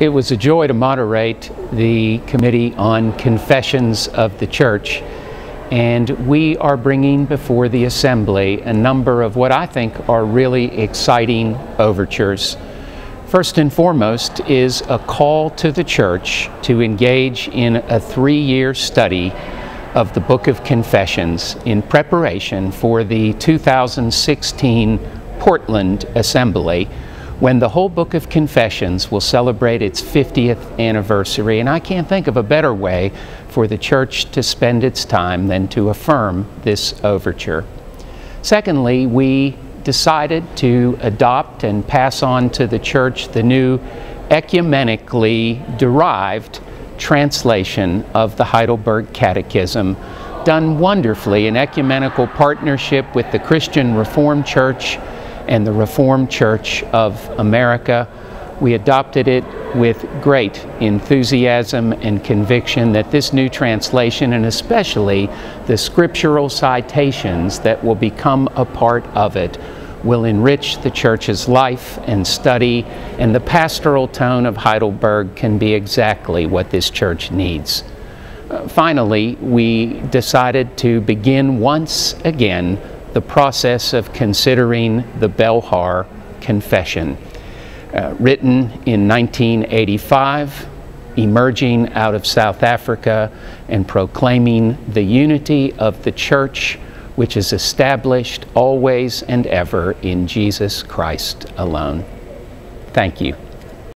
It was a joy to moderate the Committee on Confessions of the Church, and we are bringing before the Assembly a number of what I think are really exciting overtures. First and foremost is a call to the Church to engage in a three year study of the Book of Confessions in preparation for the 2016 Portland Assembly when the whole Book of Confessions will celebrate its 50th anniversary. And I can't think of a better way for the church to spend its time than to affirm this overture. Secondly, we decided to adopt and pass on to the church the new ecumenically derived translation of the Heidelberg Catechism, done wonderfully in ecumenical partnership with the Christian Reformed Church and the Reformed Church of America. We adopted it with great enthusiasm and conviction that this new translation, and especially the scriptural citations that will become a part of it, will enrich the church's life and study, and the pastoral tone of Heidelberg can be exactly what this church needs. Uh, finally, we decided to begin once again the process of considering the Belhar Confession, uh, written in 1985, emerging out of South Africa and proclaiming the unity of the church which is established always and ever in Jesus Christ alone. Thank you.